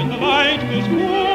when the light was cold.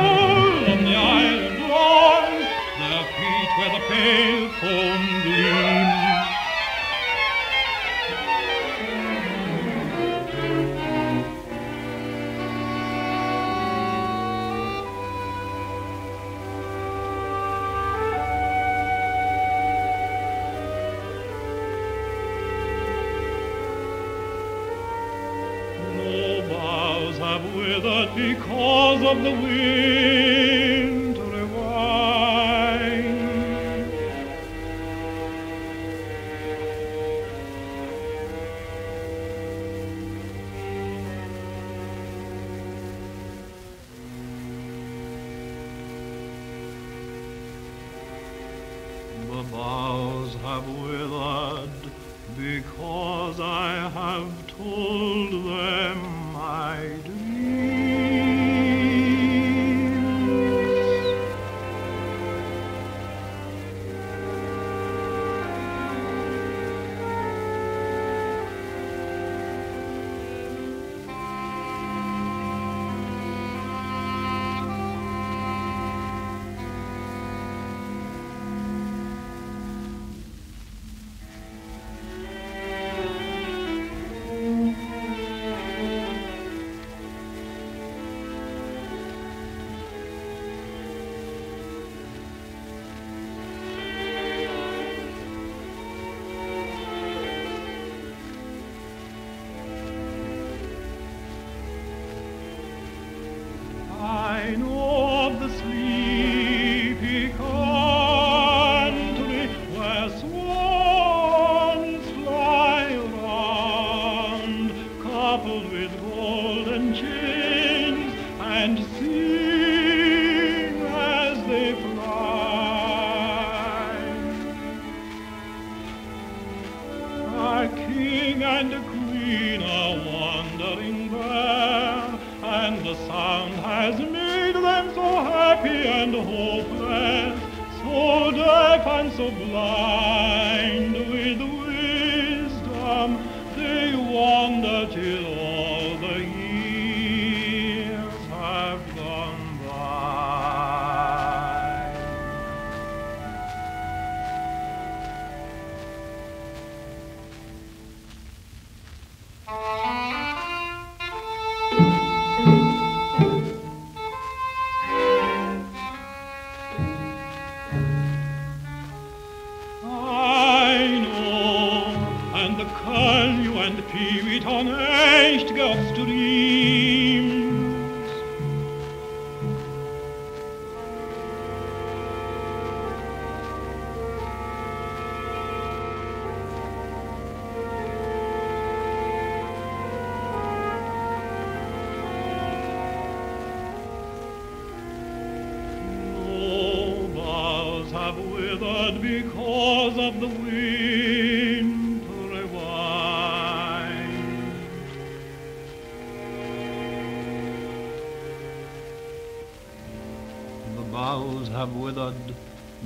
have withered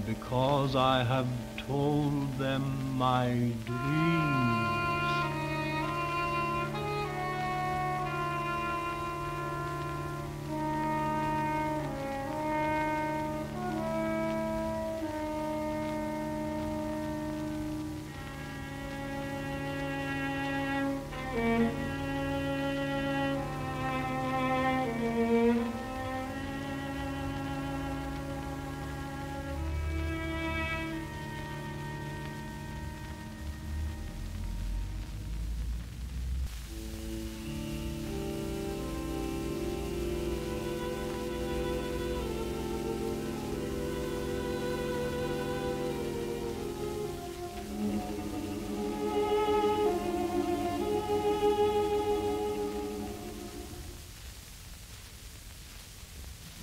because I have told them my dream.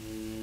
Mm-hmm.